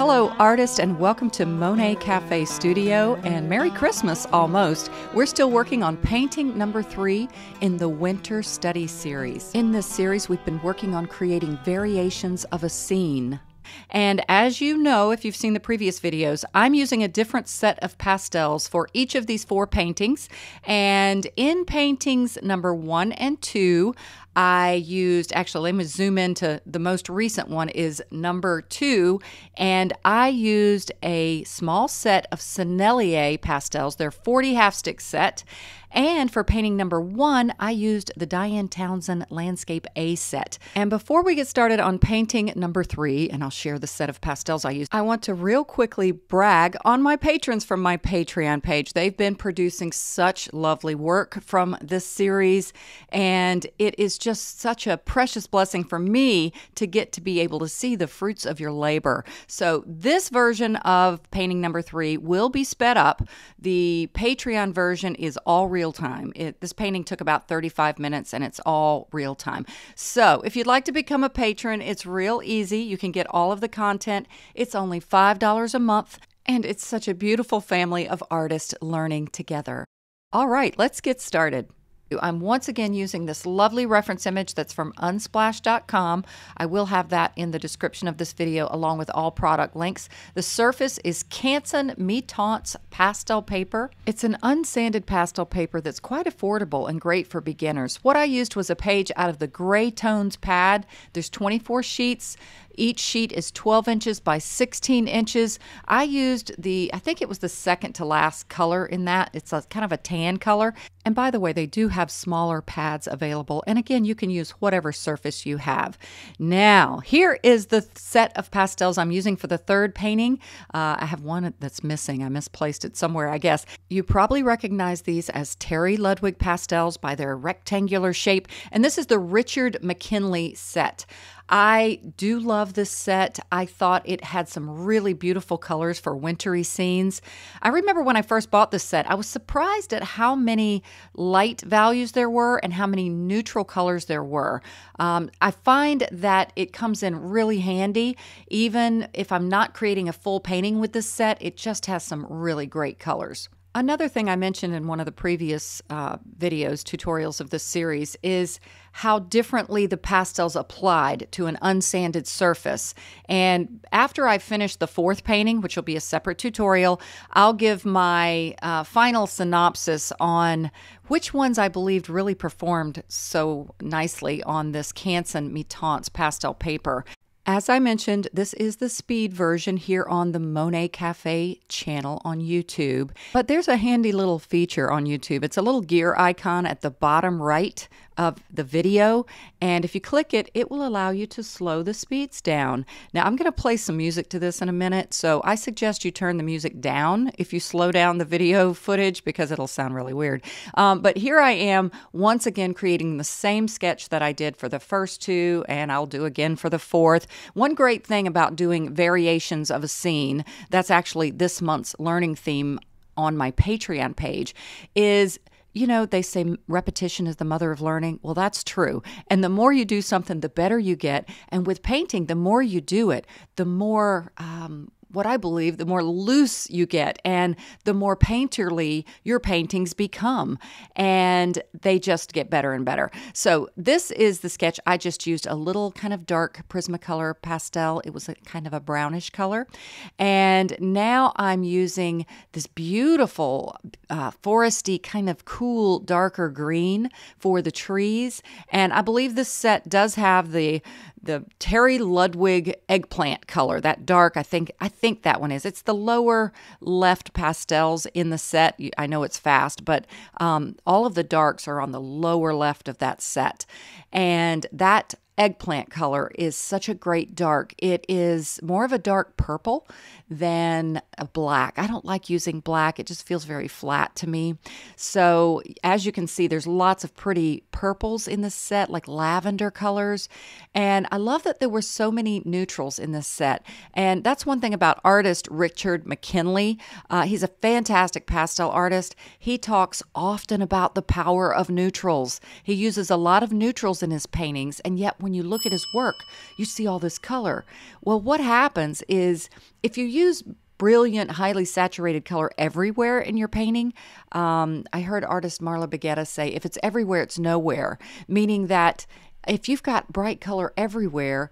Hello, artist, and welcome to Monet Cafe Studio, and Merry Christmas almost. We're still working on painting number three in the Winter Study Series. In this series, we've been working on creating variations of a scene. And as you know, if you've seen the previous videos, I'm using a different set of pastels for each of these four paintings. And in paintings number one and two, I used, actually, let me zoom into the most recent one is number two, and I used a small set of Sennelier pastels. They're 40 half stick set. And for painting number one, I used the Diane Townsend Landscape A set. And before we get started on painting number three, and I'll share the set of pastels I used, I want to real quickly brag on my patrons from my Patreon page. They've been producing such lovely work from this series, and it is just such a precious blessing for me to get to be able to see the fruits of your labor. So, this version of painting number three will be sped up. The Patreon version is all real time. It, this painting took about 35 minutes and it's all real time. So, if you'd like to become a patron, it's real easy. You can get all of the content. It's only $5 a month, and it's such a beautiful family of artists learning together. All right, let's get started. I'm once again using this lovely reference image that's from unsplash.com. I will have that in the description of this video along with all product links. The surface is Canson Mi-Teintes pastel paper. It's an unsanded pastel paper that's quite affordable and great for beginners. What I used was a page out of the Gray Tones pad. There's 24 sheets. Each sheet is 12 inches by 16 inches. I used the, I think it was the second to last color in that. It's a kind of a tan color. And by the way, they do have smaller pads available. And again, you can use whatever surface you have. Now, here is the set of pastels I'm using for the third painting. Uh, I have one that's missing. I misplaced it somewhere, I guess. You probably recognize these as Terry Ludwig pastels by their rectangular shape. And this is the Richard McKinley set. I do love this set. I thought it had some really beautiful colors for wintry scenes. I remember when I first bought this set, I was surprised at how many light values there were and how many neutral colors there were. Um, I find that it comes in really handy, even if I'm not creating a full painting with this set, it just has some really great colors. Another thing I mentioned in one of the previous uh, videos, tutorials of this series, is how differently the pastels applied to an unsanded surface. And after I finish the fourth painting, which will be a separate tutorial, I'll give my uh, final synopsis on which ones I believed really performed so nicely on this Canson Mi-Teintes pastel paper. As I mentioned, this is the speed version here on the Monet Cafe channel on YouTube. But there's a handy little feature on YouTube. It's a little gear icon at the bottom right of the video. And if you click it, it will allow you to slow the speeds down. Now, I'm going to play some music to this in a minute. So I suggest you turn the music down if you slow down the video footage because it'll sound really weird. Um, but here I am once again creating the same sketch that I did for the first two, and I'll do again for the fourth. One great thing about doing variations of a scene, that's actually this month's learning theme on my Patreon page, is you know, they say repetition is the mother of learning. Well, that's true. And the more you do something, the better you get. And with painting, the more you do it, the more um, what I believe, the more loose you get and the more painterly your paintings become. And they just get better and better. So, this is the sketch. I just used a little kind of dark Prismacolor pastel. It was a kind of a brownish color. And now I'm using this beautiful uh, foresty, kind of cool, darker green for the trees. And I believe this set does have the the Terry Ludwig eggplant color, that dark. I think I think that one is. It's the lower left pastels in the set. I know it's fast, but um, all of the darks are on the lower left of that set, and that eggplant color is such a great dark. It is more of a dark purple than a black. I don't like using black, it just feels very flat to me. So, as you can see, there's lots of pretty purples in the set, like lavender colors. And I love that there were so many neutrals in this set. And that's one thing about artist Richard McKinley. Uh, he's a fantastic pastel artist. He talks often about the power of neutrals. He uses a lot of neutrals in his paintings, and yet when when you look at his work, you see all this color. Well, what happens is if you use brilliant, highly saturated color everywhere in your painting. Um, I heard artist Marla Baggetta say, if it's everywhere, it's nowhere, meaning that if you've got bright color everywhere,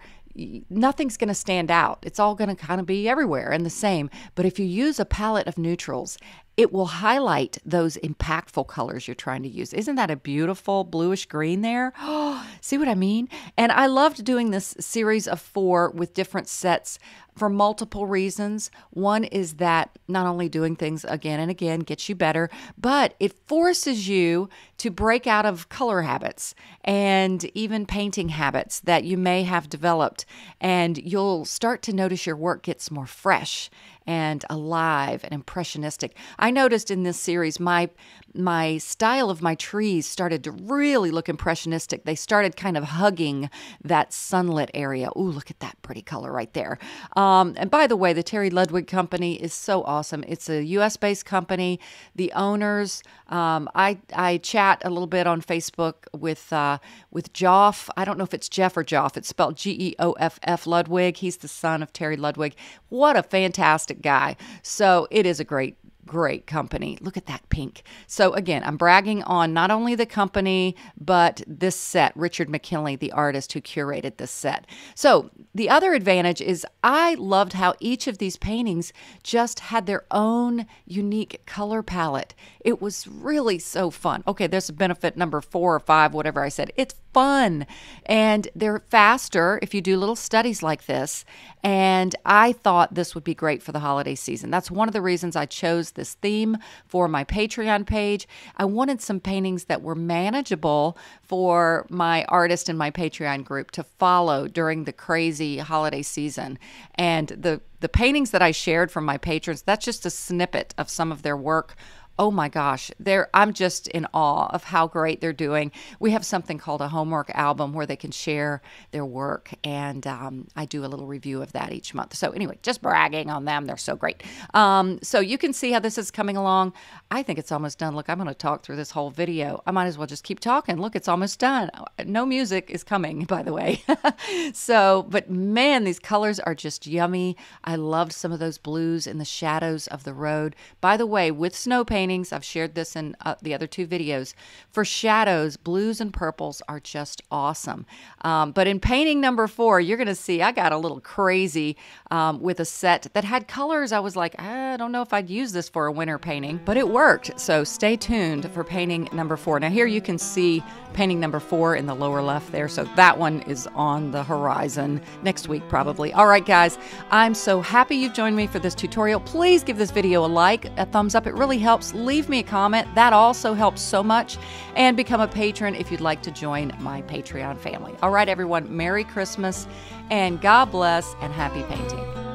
nothing's going to stand out. It's all going to kind of be everywhere and the same. But if you use a palette of neutrals, it will highlight those impactful colors you're trying to use. Isn't that a beautiful bluish green there? See what I mean? And I loved doing this series of four with different sets for multiple reasons. One is that not only doing things again and again gets you better, but it forces you to break out of color habits and even painting habits that you may have developed. And you'll start to notice your work gets more fresh and alive and impressionistic. I noticed in this series my my style of my trees started to really look impressionistic. They started kind of hugging that sunlit area. Ooh, look at that pretty color right there. Um, and by the way, the Terry Ludwig Company is so awesome. It's a U.S. based company. The owners, um, I I chat a little bit on Facebook with uh, with Joff. I don't know if it's Jeff or Joff. It's spelled G E O F F Ludwig. He's the son of Terry Ludwig. What a fantastic guy. So it is a great great company. Look at that pink. So, again, I'm bragging on not only the company, but this set, Richard McKinley, the artist who curated this set. So, the other advantage is I loved how each of these paintings just had their own unique color palette. It was really so fun. Okay, there's a benefit number four or five, whatever I said. It's fun and they're faster if you do little studies like this. And I thought this would be great for the holiday season. That's one of the reasons I chose this theme for my Patreon page. I wanted some paintings that were manageable for my artist and my Patreon group to follow during the crazy holiday season. And the the paintings that I shared from my patrons, that's just a snippet of some of their work oh my gosh, they're I'm just in awe of how great they're doing. We have something called a homework album where they can share their work, and um, I do a little review of that each month. So anyway, just bragging on them, they're so great. Um, so you can see how this is coming along. I think it's almost done. Look, I'm going to talk through this whole video. I might as well just keep talking. Look, it's almost done. No music is coming, by the way. so, but man, these colors are just yummy. I loved some of those blues in the shadows of the road. By the way, with snow painting paintings. I've shared this in uh, the other two videos. For shadows, blues and purples are just awesome. Um, but in painting number four, you're going to see I got a little crazy um, with a set that had colors. I was like, I don't know if I'd use this for a winter painting, but it worked. So stay tuned for painting number four. Now, here you can see painting number four in the lower left there. So that one is on the horizon next week, probably. All right, guys, I'm so happy you've joined me for this tutorial. Please give this video a like, a thumbs up. It really helps leave me a comment. That also helps so much. And become a patron if you'd like to join my Patreon family. All right, everyone, Merry Christmas and God bless and happy painting.